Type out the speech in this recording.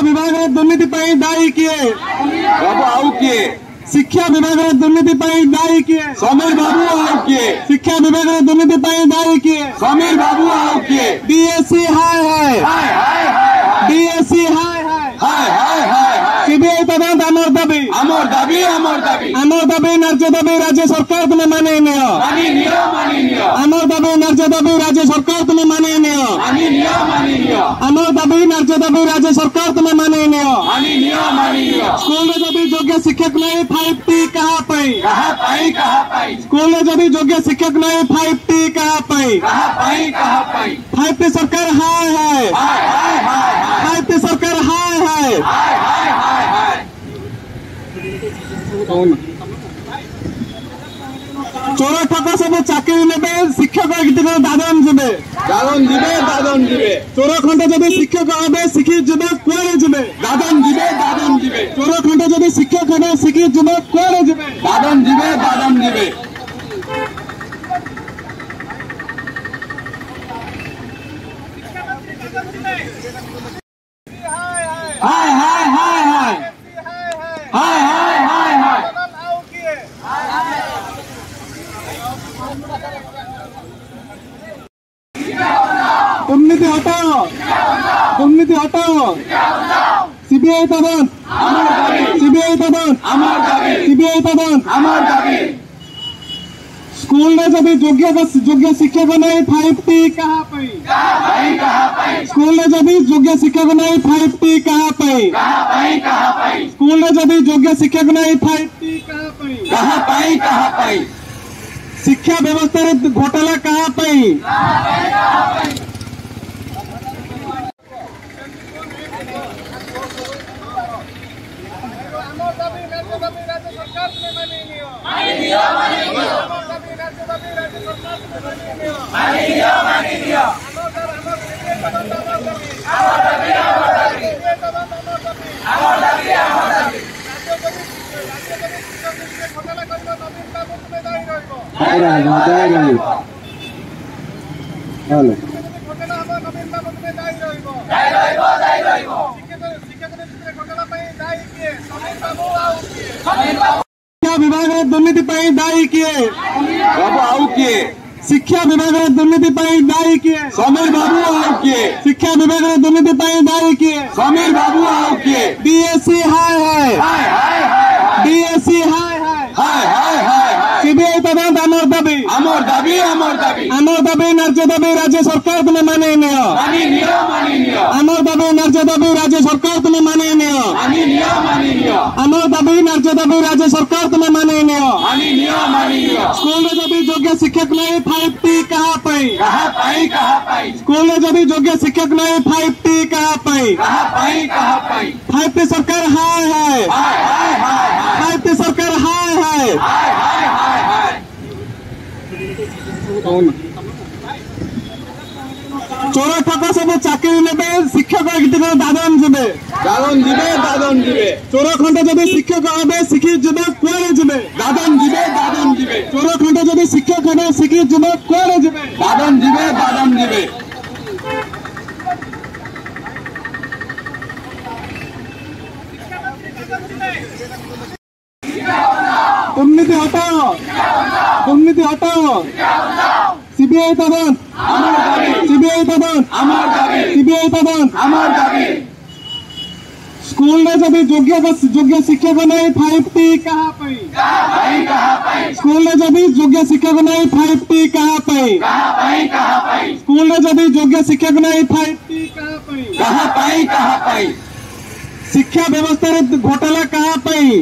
शिक्षा विभाग दुर्नीति दायी किए। बाबू किए। शिक्षा विभाग दुर्नीति दायी किए। समीर बाबू आओ किए। शिक्षा विभाग दुर्नीति दायी किए। समीर बाबू आओ किए। बी एस सी हाय है बी एस सी राज्य सरकार तुम्हें माने नियो आम दबी नर्ज दबी राज्य सरकार तुम्हें माने नियो नियम ನಮ್ಮ ದಾಬಿ ರಾಜ್ಯದಲ್ಲಿ ರಾಜ್ಯ ಸರ್ಕಾರ ತಮ್ಮ ಮಾನಿನಿಯೋ ಮಾನಿನಿಯೋ ಮಾನಿನಿಯೋ ಸ್ಕೂಲ್ ಜದಿ ಯೋಗ್ಯ ಶಿಕ್ಷಕ ನಹೀ 5T कहाँ पाई कहाँ पाई कहाँ पाई स्कूल जदी योग्य शिक्षक नहीं 5T कहाँ पाई कहाँ पाई कहाँ पाई 5T सरकार हाय है हाय हाय हाय 5T सरकार हाय है हाय हाय हाय हाय कौन চোরা টাকা চাকরি নেবে শিক্ষক দিবে দাদন দিবে। দাদন দিবে দাদন দিবে। চোরা খন্ড যদি শিক্ষক হবে শিখির যুবে কোয়ারে যাবে। দাদন দিবে দাদন দিবে। চোরা খন্ড যদি শিক্ষক হবে শিখির যুবে কোয়ারে যাবে। দাদন দিবে দাদন দিবে। হায় হায়। দুর্নীতি হটাও দুর্নীতি হটাও সিবিআই তদন্ত আমার দাবি সিবিআই তদন্ত আমার দাবি সিবিআই তদন্ত আমার দাবি સ્કૂલને જબી યોગ્ય યોગ્ય શિક્ષકો નહીં ફાઈવટી કહા પઈ સ્કૂલને જબી યોગ્ય શિક્ષકો નહીં ફાઈવટી કહા પઈ સ્કૂલને જબી યોગ્ય શિક્ષકો નહીં ફાઈવટી કહા પઈ કહા પઈ શિક્ષા વ્યવસ્થારે ઘોટાલા કહા પઈ দাবি রাজ্য দাবি রাজ্য সরকার তুমি মানিয়ে নিও। মানিয়ে নিও মানিয়ে নিও। আমার দাবি রাজ্য দাবি রাজ্য সরকার তুমি মানিয়ে নিও। মানিয়ে নিও মানিয়ে নিও। আমার দাবি আমার সিবিআই তদন্ত আমার দাবি আমার দাবি। আমার দাবি সিবিআই তদন্ত আমার দাবি আমার দাবি। আমার दुर्नीति दायी किए सब आउ किए शिक्षा विभाग दुर्नीति दायी किए समीर बाबू आउ किए शिक्षा विभाग दुर्नीति दायी किए समीर बाबू आउ किए बीएससी हाय है बीएससी हाय है सीबीआई तब हमार दबी हमार दबी আমার দাবি ন্যায্য দাবি রাজ্য সরকার তুমি মানিয়ে নিও আমার দাবি ন্যায্য দাবি রাজ্য সরকার তুমি মানিয়ে নিও আমার দাবি ন্যায্য দাবি রাজ্য সরকার তুমি মানিয়ে নিও স্কুলে যদি যোগ্য শিক্ষক নাই ফাইভ টি কাহা পাই স্কুলে যদি যোগ্য শিক্ষক নাই ফাইভ টি কাহা পাই फाइव टी सरकार हाय है फाइव टी सरकार हाय है চোর ঠকা সব চাকরি নেবে শিক্ষক একদিকে দাদন যাবে দাদন দিবে দাদন দিবে। চোরা খন্ড যদি শিক্ষক হবে শিখি যাবে কুয়াড়ে যাবে। দাদন দিবে দাদন দিবে। চোরা খন্ড যদি শিক্ষক হবে শিখি যাবে কুয়াড়ে যাবে। দাদন দিবে দাদন দিবে। দুর্নীতি হটাও দুর্নীতি হটাও সিবিআই তদন্ত আমার দাবি সিবিআই তদন্ত আমার দাবি সিবিআই তদন্ত আমার দাবি સ્કૂલને જબે યોગ્ય યોગ્ય શિક્ષકો નહીં ફાઇવ ટી કહા પઈ સ્કૂલને જબે યોગ્ય શિક્ષકો નહીં ફાઇવ ટી કહા પઈ સ્કૂલને જબે યોગ્ય શિક્ષકો નહીં ફાઇવ ટી કહા પઈ કહા પઈ શિક્ષા વ્યવસ્થારે ઘોટાલા કહા પઈ